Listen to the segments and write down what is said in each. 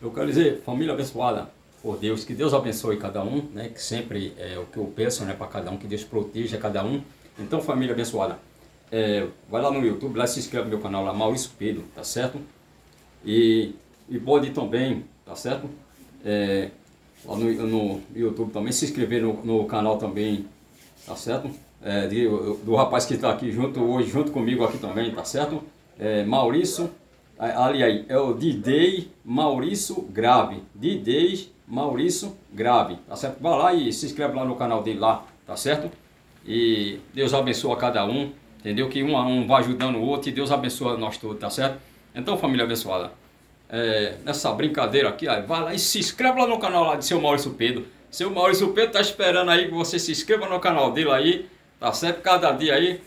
Eu quero dizer, família abençoada por Deus, que Deus abençoe cada um, né? Que sempre é o que eu peço, né? Para cada um, que Deus proteja cada um. Então, família abençoada, é, vai lá no YouTube, lá se inscreve no meu canal lá, Maurício Pedro, tá certo? E, e pode também, tá certo? É, lá no, no YouTube também, se inscrever no, no canal também, tá certo? É, de, do rapaz que está aqui junto hoje, junto comigo aqui também, tá certo? É, Maurício, ali aí, é o DJ Maurício Grave, DJ Maurício Grave, tá certo? Vai lá e se inscreve lá no canal dele lá, tá certo? E Deus abençoe a cada um, entendeu? Que um a um vai ajudando o outro e Deus abençoa nós todos, tá certo? Então, família abençoada, é, nessa brincadeira aqui, ó, vai lá e se inscreve lá no canal lá de seu Maurício Pedro. Seu Maurício Pedro tá esperando aí que você se inscreva no canal dele aí, tá certo? Cada dia aí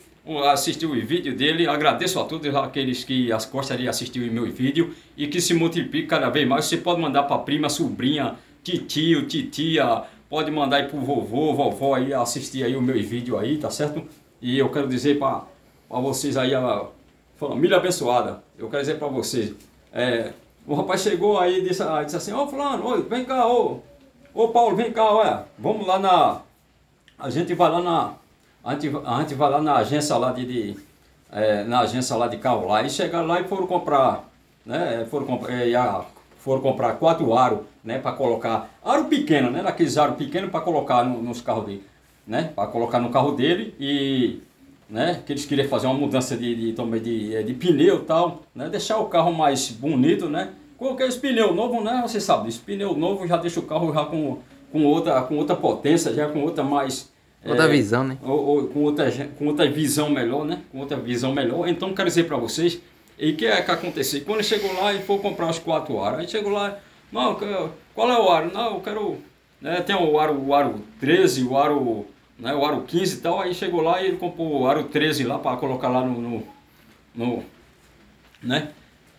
assistir o vídeo dele. Agradeço a todos aqueles que gostariam de assistir o meu vídeo e que se multiplique cada vez mais. Você pode mandar para prima, sobrinha, titio, titia, pode mandar aí pro vovô, vovó aí assistir aí o meu vídeo aí, tá certo? E eu quero dizer para vocês aí, a família abençoada, eu quero dizer para vocês, é, o rapaz chegou aí e disse, disse assim, ô oh, fulano, oi, vem cá, ô, ô Paulo, vem cá, olha, vamos lá na, a gente vai lá na, a gente, a gente vai lá na agência lá de, de é, na agência lá de carro lá, e chegaram lá e foram comprar, né, foram, comp é, foram comprar quatro aros, né, para colocar, aro pequeno, né, daqueles aros pequenos para colocar no, nos carros dele, né, para colocar no carro dele e, né, que eles queriam fazer uma mudança de, de, de, de, de pneu tal, né, deixar o carro mais bonito, né, coloquei esse pneu novo, né, você sabe, esse pneu novo já deixa o carro já com, com, outra, com outra potência, já com outra mais Outra é, visão, né? Ou, ou, com, outra, com outra visão melhor, né? Com outra visão melhor. Então, quero dizer para vocês, e o que é que aconteceu? Quando chegou lá e for comprar os quatro aros, aí chegou lá, não, qual é o aro? Não, eu quero, né, tem o aro, o aro 13, o aro, né, o aro 15 e tal, aí chegou lá e ele comprou o aro 13 lá para colocar lá no, no, no, né,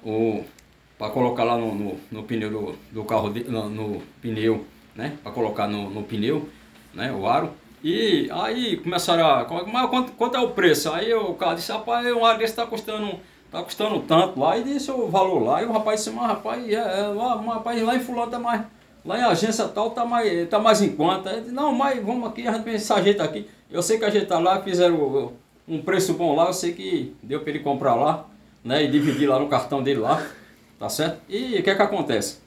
o, para colocar lá no, no, no, pneu do, do carro, de, no, no pneu, né, para colocar no, no pneu, né, o aro. E aí começaram a. Mas quanto, quanto é o preço? Aí o cara disse, rapaz, um ar desse está custando, tá custando tanto lá, e disse o valor lá. E o rapaz disse, mas rapaz, é, é, lá, rapaz, lá em fulano tá mais. Lá em agência tal tá mais, tá mais em conta. Disse, não, mas vamos aqui, a gente pensa ajeita aqui. Eu sei que a gente tá lá, fizeram um preço bom lá, eu sei que deu para ele comprar lá, né? E dividir lá no cartão dele lá, tá certo? E o que é que acontece?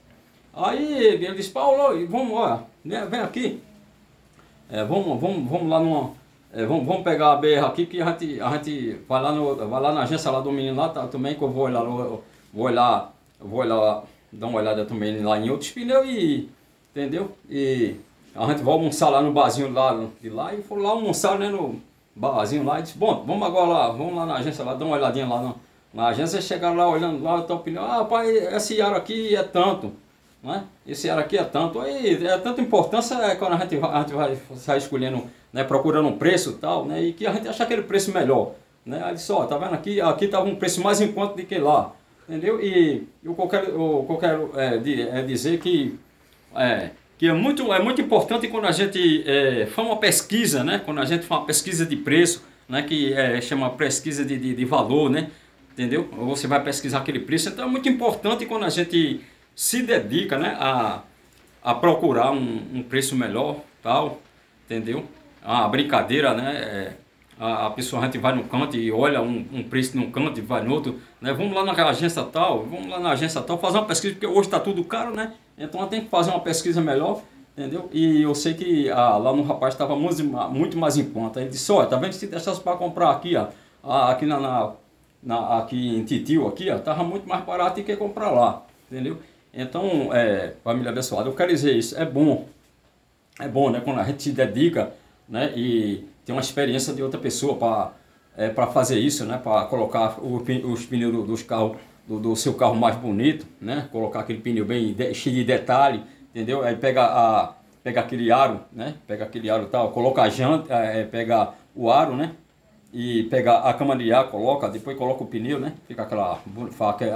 Aí ele disse, Paulo, vamos, ó, vem aqui. É, vamos, vamos, vamos lá numa. É, vamos, vamos pegar a BR aqui que a gente, a gente vai, lá no, vai lá na agência lá do menino lá tá, também, que eu vou olhar, vou olhar, vou olhar, dar uma olhada também lá em outros pneus e. Entendeu? E a gente vai almoçar lá no barzinho lá de lá e for lá almoçar né, no barzinho lá e disse, bom, vamos agora lá, vamos lá na agência lá, dar uma olhadinha lá na, na agência, chegaram lá olhando lá, a pneu, ah, pai, esse ar aqui é tanto. Né? Esse ar aqui é tanto, aí é tanta importância é, quando a gente, vai, a gente vai sair escolhendo, né, procurando um preço e tal, né, e que a gente acha aquele preço melhor. Né? Aí tá vendo aqui, aqui estava um preço mais em conta do que lá. Entendeu? E eu quero, eu quero é, é dizer que, é, que é, muito, é muito importante quando a gente é, faz uma pesquisa, né? quando a gente faz uma pesquisa de preço, né? que é, chama pesquisa de, de, de valor, né? entendeu? Você vai pesquisar aquele preço, então é muito importante quando a gente se dedica né, a, a procurar um, um preço melhor, tal, entendeu? A brincadeira, né? É, a, a, pessoa a gente vai no canto e olha um, um preço num canto e vai no outro, né? Vamos lá na agência tal, vamos lá na agência tal, fazer uma pesquisa, porque hoje está tudo caro, né? Então tem que fazer uma pesquisa melhor, entendeu? E eu sei que ah, lá no rapaz estava muito, muito mais em conta. Ele disse, olha, tá vendo se deixasse para comprar aqui, ó, aqui na, na, na, aqui em Titio, aqui, ó, tava muito mais barato do que comprar lá, entendeu? Então, é, família abençoada, eu quero dizer isso, é bom, é bom, né, quando a gente se dedica, né, e tem uma experiência de outra pessoa para é, fazer isso, né, para colocar o, os pneus dos carros, do, do, seu carro mais bonito, né, colocar aquele pneu bem cheio de detalhe, entendeu? Aí pega a pega aquele aro, né, pega aquele aro tal, coloca a janta, é, pega o aro, né, e pega a cama de ar, coloca, depois coloca o pneu, né? Fica aquela,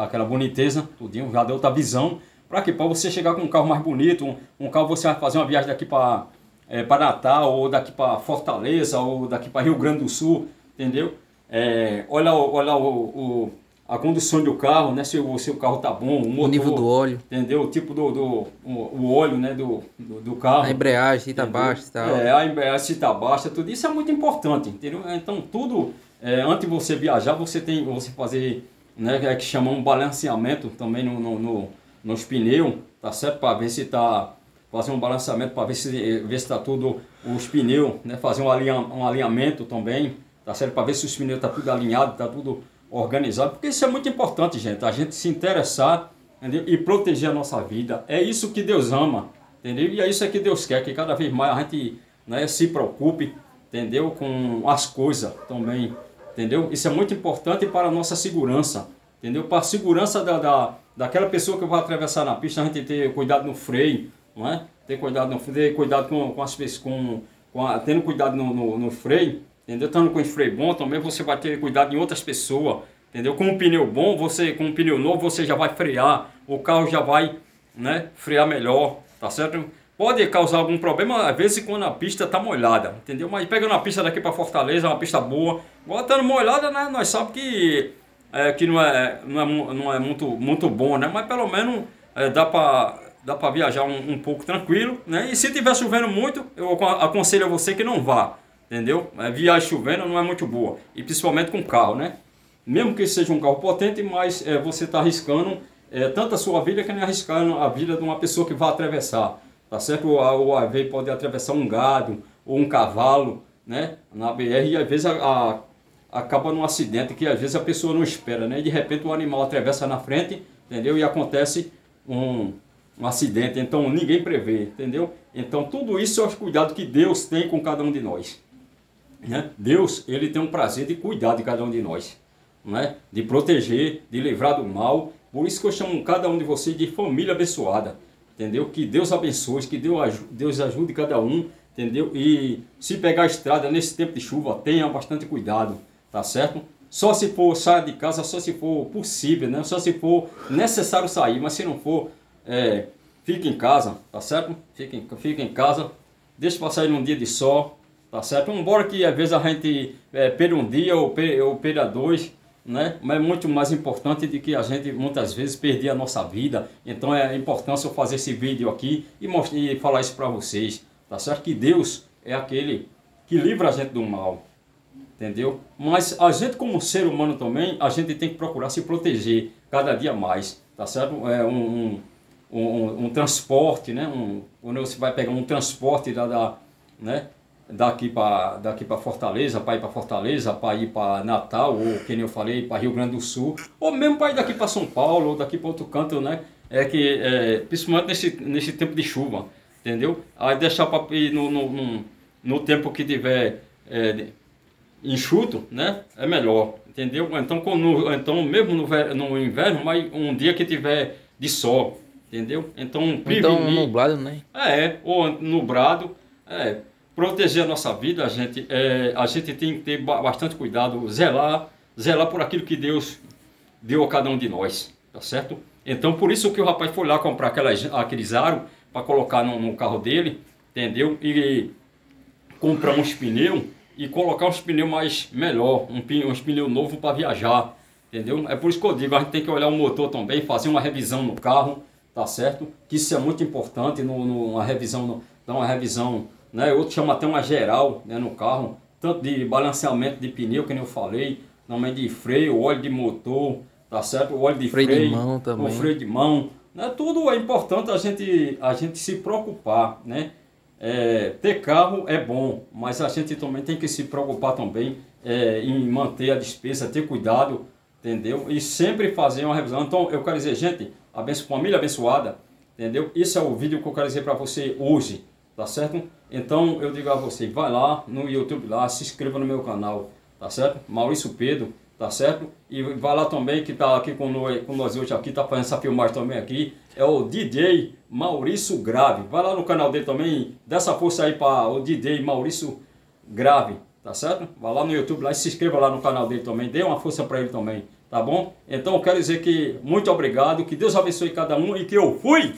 aquela boniteza, tudinho, já deu outra visão. Para quê? Para você chegar com um carro mais bonito, um, um carro você vai fazer uma viagem daqui para é, para Natal, ou daqui para Fortaleza, ou daqui para Rio Grande do Sul, entendeu? É, olha olha o, o, a condução do carro, né? Se o seu carro tá bom, o, motor, o nível do óleo. Entendeu? O tipo do, do o, óleo, né? Do, do, do, carro. A embreagem, se tá baixa e tal. É, a embreagem se tá baixa, tudo isso é muito importante, entendeu? Então tudo, é, antes de você viajar, você tem você fazer, né? É que chama um balanceamento também no, no, no nos pneus, tá certo? Para ver se tá fazer um balanceamento para ver se ver se tá tudo os pneus, né? Fazer um, alinha, um alinhamento também, tá certo? Para ver se os pneus tá tudo alinhado, tá tudo organizado, porque isso é muito importante, gente, a gente se interessar entendeu? e proteger a nossa vida. É isso que Deus ama, entendeu? E é isso que Deus quer, que cada vez mais a gente né, se preocupe, entendeu? Com as coisas também, entendeu? Isso é muito importante para a nossa segurança, entendeu? Para a segurança da, da, daquela pessoa que vai atravessar na pista, a gente ter cuidado no freio, não é? Ter cuidado, no, ter cuidado com, com as pessoas, com, com a, tendo cuidado no, no, no freio, entendeu? Estando com o freio bom também você vai ter cuidado em outras pessoas, entendeu? Com um pneu bom, você com um pneu novo você já vai frear, o carro já vai, né, frear melhor, tá certo? Pode causar algum problema às vezes quando a pista está molhada, entendeu? Mas pegando a pista daqui para Fortaleza, uma pista boa, agora estando molhada, né, nós sabemos que é, que não é, não é, não é muito, muito bom, né? Mas pelo menos é, dá para dá para viajar um, um pouco tranquilo, né? E se tiver chovendo muito, eu aconselho a você que não vá, entendeu? A viagem chovendo não é muito boa, e principalmente com carro, né? Mesmo que seja um carro potente, mas é, você está arriscando é, tanto a sua vida que nem arriscando a vida de uma pessoa que vai atravessar, tá certo? O, o AV pode atravessar um gado ou um cavalo, né? Na BR e às vezes a, a, acaba num acidente que às vezes a pessoa não espera, né? De repente o animal atravessa na frente, entendeu? E acontece um, um acidente, então ninguém prevê, entendeu? Então tudo isso é os cuidados que Deus tem com cada um de nós. Né? Deus, ele tem um prazer de cuidar de cada um de nós, né? de proteger, de livrar do mal. Por isso que eu chamo cada um de vocês de família abençoada, entendeu? Que Deus abençoe, que Deus, ajude cada um, entendeu? E se pegar a estrada nesse tempo de chuva, tenha bastante cuidado, tá certo? Só se for sair de casa, só se for possível, né? Só se for necessário sair, mas se não for, é, fique em casa, tá certo? Fique, fique em casa, deixe para sair num dia de sol, Tá certo? Embora que às vezes a gente é, um dia ou, per, ou perda dois, né? Mas é muito mais importante de que a gente muitas vezes perder a nossa vida. Então é importante eu fazer esse vídeo aqui e, mostrar, e falar isso para vocês. Tá certo? Que Deus é aquele que livra a gente do mal. Entendeu? Mas a gente como ser humano também, a gente tem que procurar se proteger cada dia mais. Tá certo? É um, um, um, um transporte, né? Um, quando você vai pegar um transporte da, da né? Daqui para daqui para Fortaleza, para ir para Fortaleza, para ir para Natal, ou que nem eu falei, para Rio Grande do Sul, ou mesmo para ir daqui para São Paulo, ou daqui para outro canto, né? É que, é, principalmente nesse, nesse tempo de chuva, entendeu? Aí deixar para ir no, no, no, no, tempo que tiver é, enxuto, né? É melhor, entendeu? Então, então mesmo no, no inverno, mas um dia que tiver de sol, entendeu? Então, então prevenir, então nublado, né? É, ou nublado, é proteger a nossa vida, a gente, é, a gente tem que ter bastante cuidado, zelar, zelar por aquilo que Deus deu a cada um de nós, tá certo? Então, por isso que o rapaz foi lá comprar aquelas, aqueles aros para colocar no, no, carro dele, entendeu? E comprar uns pneus e colocar uns pneus mais melhor, um, uns pneus novos para viajar, entendeu? É por isso que eu digo, a gente tem que olhar o motor também, fazer uma revisão no carro, tá certo? Que isso é muito importante, no, no uma revisão, no, dar uma revisão né? Outro chama até uma geral né, no carro, tanto de balanceamento de pneu, que nem eu falei, também de freio, óleo de motor, tá certo? O óleo de freio, freio de mão também. O freio de mão. Né? Tudo é importante a gente, a gente se preocupar, né? É, ter carro é bom, mas a gente também tem que se preocupar também é, em manter a despesa, ter cuidado, entendeu? E sempre fazer uma revisão. Então, eu quero dizer, gente, abenço, família abençoada, entendeu? Esse é o vídeo que eu quero dizer para você hoje, tá certo? Então eu digo a você, vai lá no YouTube lá, se inscreva no meu canal, tá certo? Maurício Pedro, tá certo? E vai lá também que tá aqui com nós, com nós hoje aqui, tá fazendo essa filmagem também aqui, é o DJ Maurício Grave. Vai lá no canal dele também, dá essa força aí para o DJ Maurício Grave, tá certo? Vai lá no YouTube lá e se inscreva lá no canal dele também, dê uma força para ele também, tá bom? Então eu quero dizer que muito obrigado, que Deus abençoe cada um e que eu fui!